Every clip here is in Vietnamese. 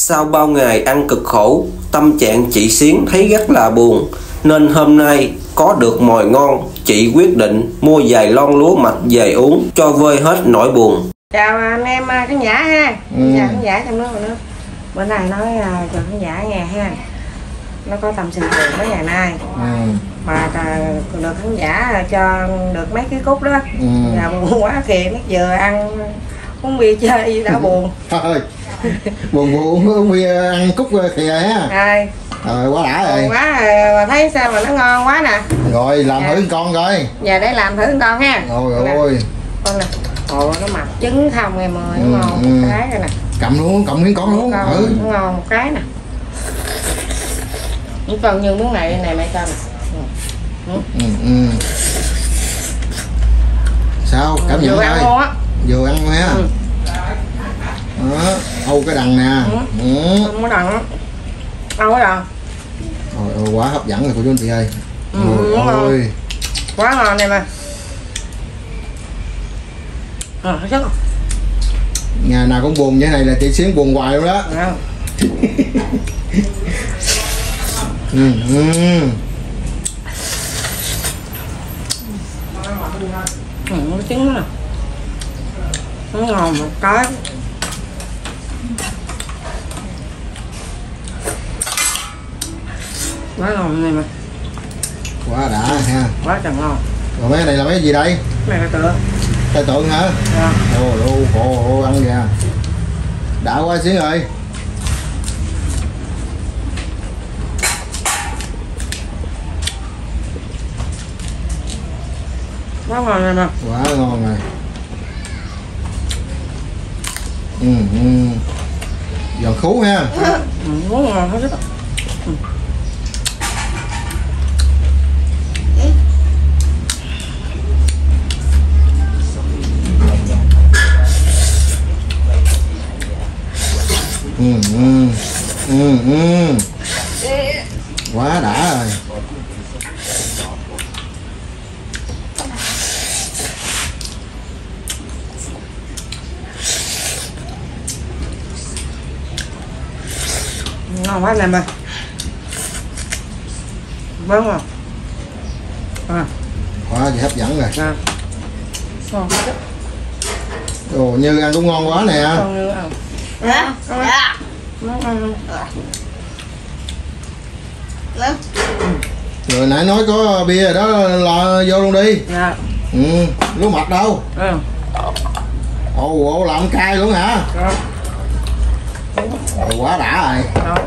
Sau bao ngày ăn cực khổ, tâm trạng chị Xuyến thấy rất là buồn, nên hôm nay có được mồi ngon, chị quyết định mua vài lon lúa mạch về uống cho vơi hết nỗi buồn. chào anh em à, khán giả ha. Ừ. chào khán giả trong nước rồi nữa bữa nay nói à, cho khán giả nghe ha. Nó có tâm sinh trường mấy ngày nay. Ừ. Mà à, được khán giả cho được mấy cái cúc đó. Ừ. Là buồn quá kìa nó vừa ăn uống bia chơi đã buồn. Thôi buồn buồn uống bia ăn cúc thì ha ai rồi. Quá đã rồi. Quá à, mà thấy sao mà nó ngon quá nè. Rồi làm Dạ. thử con coi. Giờ để làm thử con ha. Rồi ôi con nè. Ồ nó mập trứng không em ơi Ừ, ngon ừ. một cái rồi nè. Cầm luôn cầm miếng con luôn con ừ nó ngon một cái nè. Những con như miếng này này mày coi nè. Ừ. Ừ. Sao? Cảm nhận vừa ăn ngon á. Vừa ăn ha. Ừ. đó âu cái đằng nè Ừ. ừ. không có đằng đâu có đằng Ôi, ôi, quá hấp dẫn rồi cô chú anh chị ơi Ừ, rồi. ôi quá ngon này mà ờ sức không ngày nào cũng buồn như thế này là chị xuyến buồn hoài luôn đó Dạ. ừ, ừ. ừ, cái trứng nè nó ngon một cái quá ngon này mà quá đã ha. Quá trời ngon. Rồi mấy cái này là mấy cái gì đây? Này là tựa. Tay tượng hả? Dạ. ô ồ ồ ăn kìa. Đã quá xuyến ơi quá ngon này mà quá ngon rồi. Ừ ừ. Giòn khú ha. Ừ, quá ngon hết sức ừ ừ ừ ừ quá đã rồi. Ngon quá này mà vâng không? À. Quá gì hấp dẫn rồi. À ngon hết sức ồ như ăn cũng ngon quá nè. Con như ăn Dạ. Dạ. ngon Lớn. rồi. Nãy nói có bia rồi đó là vô luôn đi. Dạ. Ừ lúa mạch đâu? Ừ. Ồ ồ làm cay luôn hả? Rồi Ồ, quá đã rồi. Rồi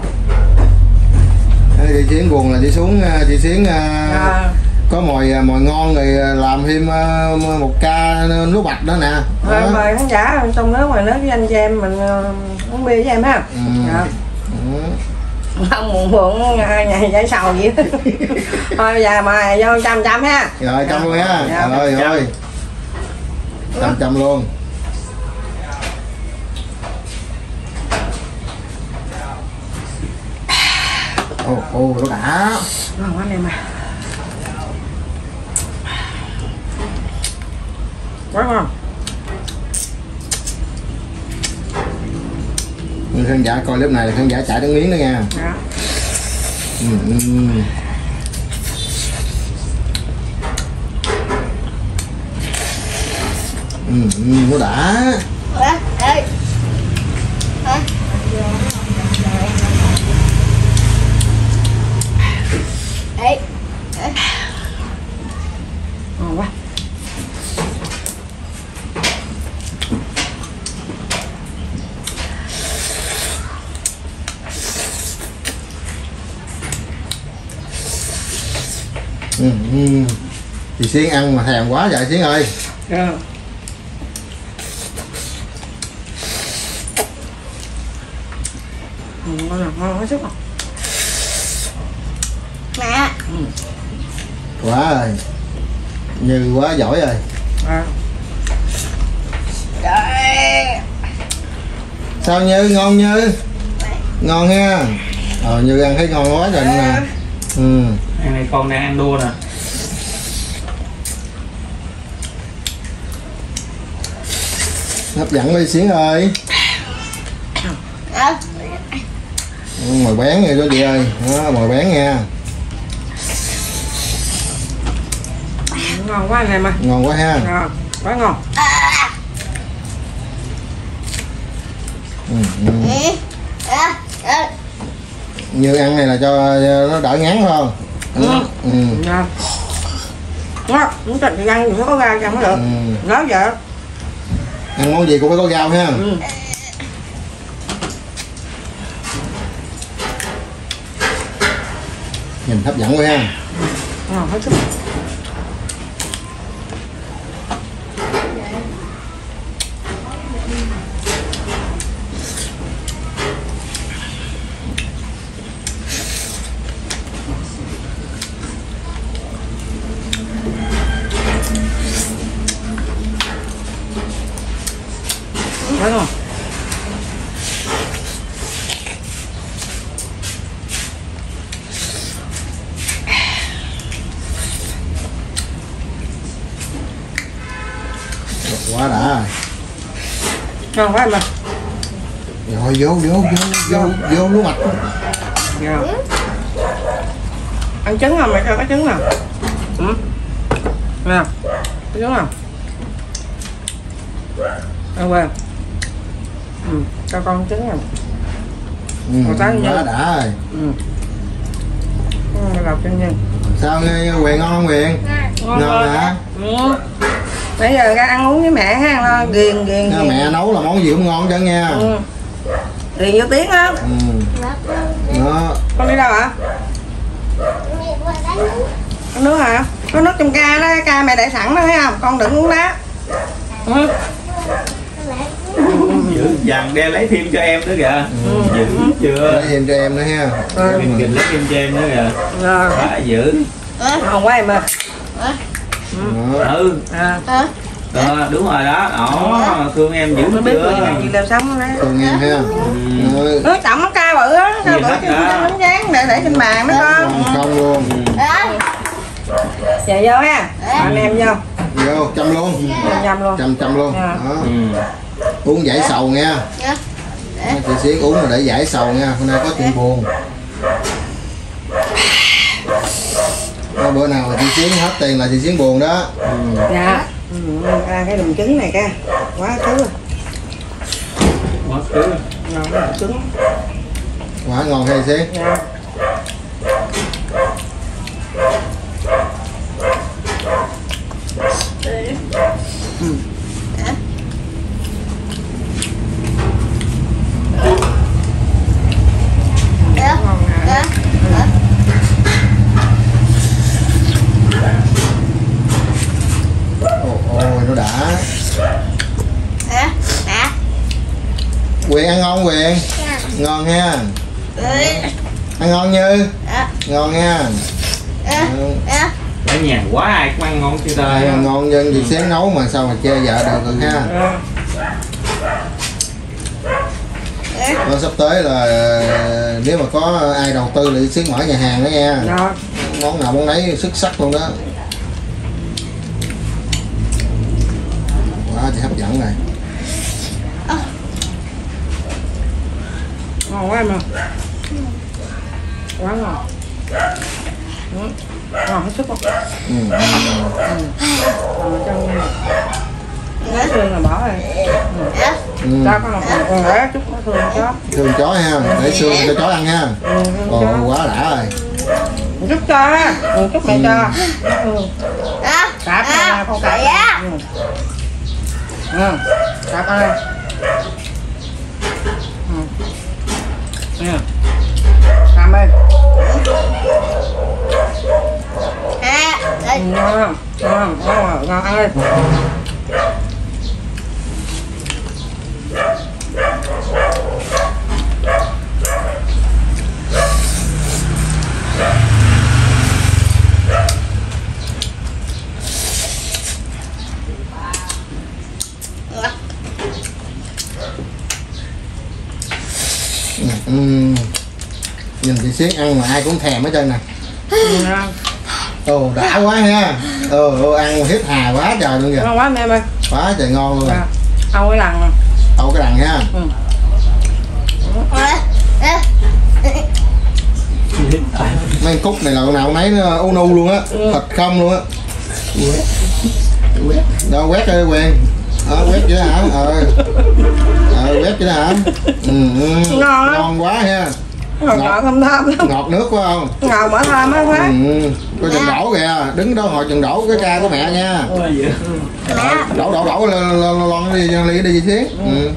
Thế chị Xuyến buồn là chị xuống ờ, chị Xuyến ờ, à, có mồi ờ, mồi ngon rồi ờ, làm thêm ờ, một ca lúa mạch đó nè. Rồi, mời khán giả trong nước ngoài nước với anh chị em mình uống bia với em ha. Ừ. dạ. Ừ. không buồn buồn ngày ngày giải sầu vậy thôi bây giờ mời vô trăm trăm ha. Rồi trăm luôn ha Dạ. rồi rồi. Trăm trăm luôn. Ồ ồ nó đã. Ngon quá em à quá ngon khán giả coi lớp này là khán giả chạy nước miếng đó nha dạ ừ, ừ. Ừ, ừ, nó đã Hả? Ê. Hả? Ê. Ê. ngon quá ừ, ừ. chị Xuyến ăn mà thèm quá vậy Xuyến ơi. Dạ. Ngon là ngon hết sức không Mẹ. quá rồi như quá giỏi rồi à, Trời. sao như ngon như? Ngon ha. Ờ như ăn thấy ngon quá rồi nè. Ừ Ăn này con đang ăn đua nè. Hấp dẫn đi xuyến ơi? Ừ, mồi bén nha chú chị ơi. Đó, mồi bén nha. Ngon quá anh em ơi. Ngon quá ha. Ngon quá ngon. Ừ, như ăn này là cho nó đỡ ngán phải không Ừ. ừ. muốn thịt thì ăn thì phải có rau cho mới được Ừ. nói vậy ăn món gì cũng phải có rau ha ừ. nhìn hấp dẫn quá ha ngon hết quá ngon quá đã. Ngon quá ơi rồi vô vô vô vô vô lúa mạch. Ngon ăn trứng không? Mày cho có trứng nào ừ. Nè có trứng nào ăn qua ừ cho con trứng nào ừ, Một cái quá đã rồi. Ừ. Ừ lọc cho nhân sao nghe quyền ngon không quyền ngon hả? Ừ. Bây giờ ra ăn uống với mẹ ha lo ghiền ghiền Nghe ghiền. mẹ nấu là món gì cũng ngon chứ nha. Ừ. Ghiền vô tiếng á. Ừ. đó con đi đâu hả? Ăn nước hả? Có nước trong ca đó ca mẹ để sẵn đó thấy không? Con đừng uống đá ừ. Giữ dằn đe lấy thêm cho em nữa kìa. Dữ chưa? Lấy thêm cho em nữa ha. Ừ. Kình kình lấy thêm cho em nữa kìa. Quá dữ ngon quá em ơi đó. Ừ. À. À. Đó, đúng rồi đó. Đó, thương em dữ nó biết chị làm sống đấy thương em ha. Ừ. Nước chậm nó ca bự á. Ca bự đó. bánh tráng để để trên bàn đó con. không không luôn À. dạ vô ha. Anh em vô. Vô chăm luôn. Nhâm luôn chăm chăm luôn. Dạ. đó. Ừ. uống giải sầu nha Dạ. Đó, chị xuyến uống là để giải sầu nha. Hôm nay có chuyện buồn. Có bữa nào mà chị xuyến hết tiền là chị xuyến buồn đó. Dạ. Ừ, ra cái đùm trứng này ca quá thứ rồi. Quá cái đùm trứng. Quá ngon hay xuyến dạ Dạ. ngon hả Dạ. ồ ôi nó đã À. À. quyền ăn ngon quyền. Ngon ha. Ừ. ăn ngon như. À. ngon ha. À. Ừ. À. Ở nhà quá ai cũng ăn ngon chưa ta? Mà ngon nhân chị xuyến nấu mà sao mà chê vợ được được ha? Dạ. Rồi sắp tới là ờ, nếu mà có ai đầu tư thì xuyến mở nhà hàng đó nha. Rồi món nào món nấy xuất sắc luôn đó. Quá chị hấp dẫn này ngon quá em ơi quá ngon. Ừ. ngon hết sức luôn ừ. ừ. Trong lá xương là bỏ rồi. Ừ. cho con một con rễ chút nó thương chó? Thương chó ha để xương cho chó ăn ha ừ, thương ồ quá đã rồi. Chút cho một chút mẹ cho. Ừ. Cạp này nè con cạp ừ. ừ. cạp đây ừ. Nè cạp đây À. ừ, ngon ngon ngon ngon ăn đi ừ. ừ. Xuyến ăn mà ai cũng thèm hết trơn nè. Ừ, ồ đã quá ha. Ồ ăn hết hà quá trời luôn kìa. Ngon quá mẹ ơi. Quá trời ngon luôn. Dạ. ăn cái lần nè âu cái đằng ha. Ừ. À. À. mấy cúc này là con nào con nấy nó u nu luôn á. Thịt không luôn á. Đó quét đi quen đó quét chứ hả? Ờ. Ờ quét chứ hả? Ừ, ừ. Ngon ngon quá ha ngọt. Ngọt thơm thơm. Lắm ngọt nước phải không? Ngọt mỡ thơm á ừ, phát ừ. có chừng đổ kìa. Đứng đó hồi chừng đổ cái ca của mẹ nha. Dữ. đổ đổ đổ lon đi ly đi xíu. Ừ.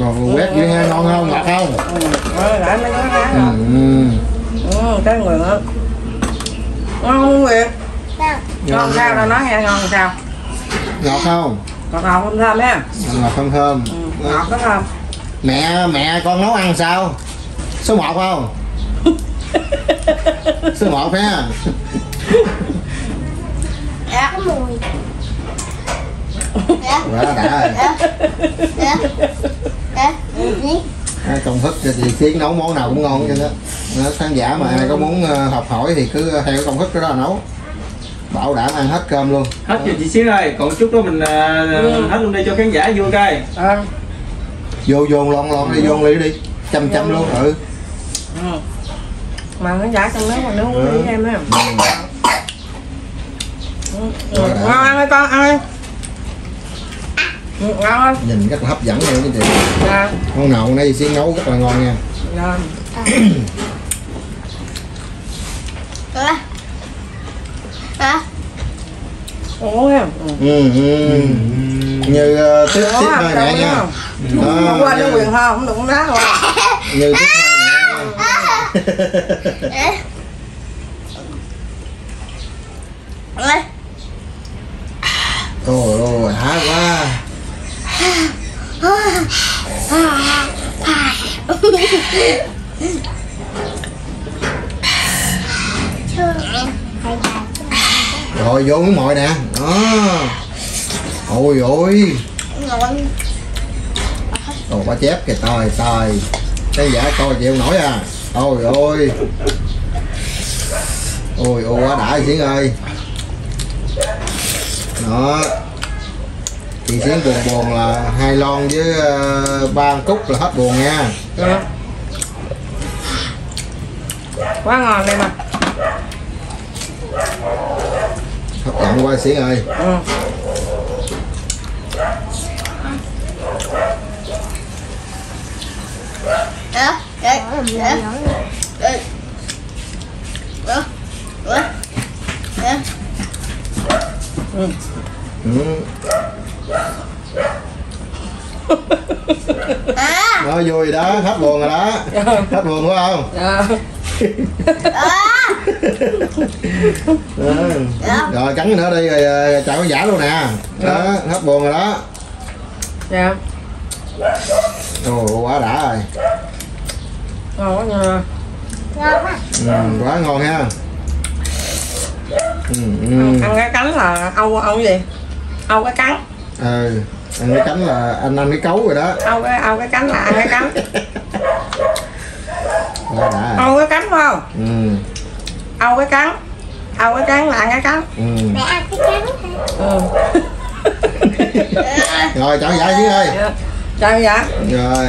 rồi quét chứ ha ngon không? Ngọt không? Lại ừ, rồi ừ. ừ, cái người á ngon không Nguyệt? Ngon sao? đâu nói nghe ngon sao? Ngọt không? Ngọt ngọt thơm thơm ha ngọt thơm thơm. Ừ, ngọt có thơm mẹ mẹ con nấu ăn sao? Số 1 không? Số 1 ha. Dạ, có mùi. Dạ, quá đã rồi. Dạ, dạ. À, công thức cho chị Xiến nấu món nào cũng ngon cho đó. Đó, khán giả mà ai có muốn ờ, học hỏi thì cứ theo công thức đó là nấu. Bảo đảm ăn hết cơm luôn. Hết cho chị xíu ơi còn chút đó mình à, hết luôn đây cho khán giả vui coi. Ờ vô vô lon lon đi vô ly đi chăm chăm luôn ừ ừ. mà nó giả trong nước mà nó uống với em á ừ. ừ. ngon ăn ơi con ăn ơi ừ, ngon ơi nhìn rất là hấp dẫn luôn cái chị dạ con nào nay Xiến nấu rất là ngon nha dạ Dạ. Dạ. ha ừ. ừ, ừ. như ờ, tiếp tiếp Đó, thôi mẹ nha không? Đó, quên nó quyền hơn không đụng đá rồi. Như nha Dạ. Ơi. ôi ôi há quá. Rồi vô miếng mồi nè. Đó. Ôi ôi. Ngon. Ồ, ba chép kìa trời trời cái giả coi chịu nổi à. Ôi ôi. Ôi ôi quá đã Xiến ơi. Đó. Chị Xiến buồn buồn là hai lon với ờ, ba cúc là hết buồn nha. Dạ. quá ngon đây mà. Hấp dẫn quá Xiến ơi. Ừ. Dạ. Dạ. Dạ. Dạ. Dạ. Dạ. Dạ. ừ. À. đó vui đó hết buồn rồi đó hết buồn phải không dạ À. ừ. rồi cắn nữa đi rồi ờ, chào khán giả luôn nè đó hết buồn rồi đó dạ ồ quá đã rồi ngon quá ngon Ngon quá. ừ, quá ngon ha. Ừ, ừ. ăn cái cánh là âu âu cái gì? Âu cái cắn. Ừ ăn cái cánh là anh ăn cái cấu rồi đó. Âu cái âu cái cánh là ăn cái cánh âu cái cánh phải không? Ừ, âu cái cắn. Âu cái cắn là ăn cái cắn. Ừ. Mẹ ăn cái cắn ừ. rồi chào khán giả chứ ơi. Dạ. Chào dạ rồi